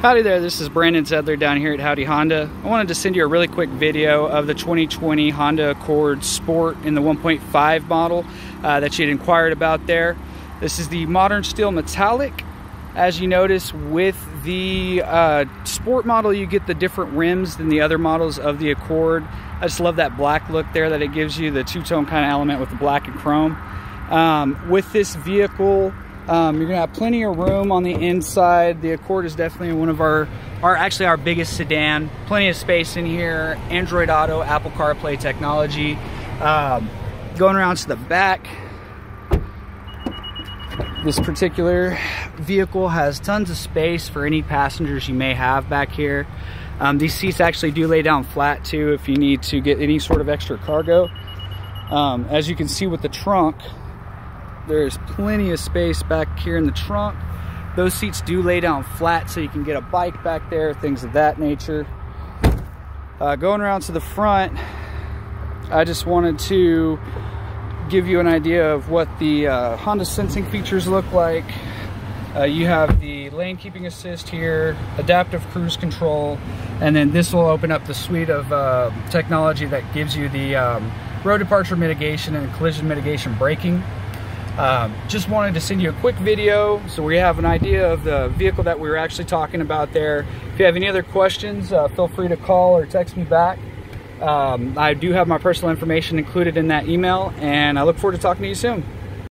Howdy there, this is Brandon Zedler down here at Howdy Honda. I wanted to send you a really quick video of the 2020 Honda Accord Sport in the 1.5 model uh, that you had inquired about there. This is the Modern Steel Metallic. As you notice with the uh, Sport model, you get the different rims than the other models of the Accord. I just love that black look there that it gives you, the two-tone kind of element with the black and chrome. Um, with this vehicle, um, you're gonna have plenty of room on the inside. The Accord is definitely one of our, our actually our biggest sedan. Plenty of space in here. Android Auto, Apple CarPlay technology. Um, going around to the back, this particular vehicle has tons of space for any passengers you may have back here. Um, these seats actually do lay down flat too if you need to get any sort of extra cargo. Um, as you can see with the trunk, there's plenty of space back here in the trunk. Those seats do lay down flat so you can get a bike back there, things of that nature. Uh, going around to the front, I just wanted to give you an idea of what the uh, Honda sensing features look like. Uh, you have the lane keeping assist here, adaptive cruise control, and then this will open up the suite of uh, technology that gives you the um, road departure mitigation and collision mitigation braking. Um, just wanted to send you a quick video so we have an idea of the vehicle that we were actually talking about there. If you have any other questions, uh, feel free to call or text me back. Um, I do have my personal information included in that email, and I look forward to talking to you soon.